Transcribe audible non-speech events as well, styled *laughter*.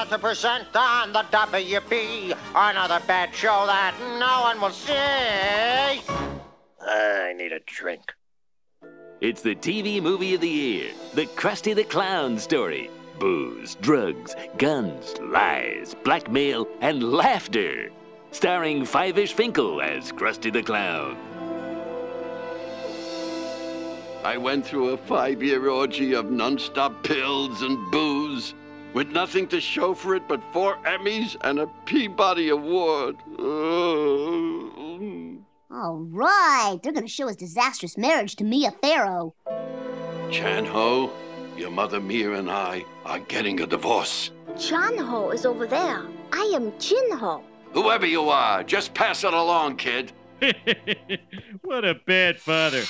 proud to present on the WB another bad show that no one will see. I need a drink. It's the TV movie of the year, The Krusty the Clown story. Booze, drugs, guns, lies, blackmail, and laughter. Starring Fyvush Finkel as Krusty the Clown. I went through a five-year orgy of non-stop pills and booze, with nothing to show for it but four Emmys and a Peabody Award. All right, they're gonna show his disastrous marriage to Mia Farrow. Chan Ho, your mother Mia and I are getting a divorce. Chan Ho is over there. I am Chin Ho. Whoever you are, just pass it along, kid. *laughs* what a bad father.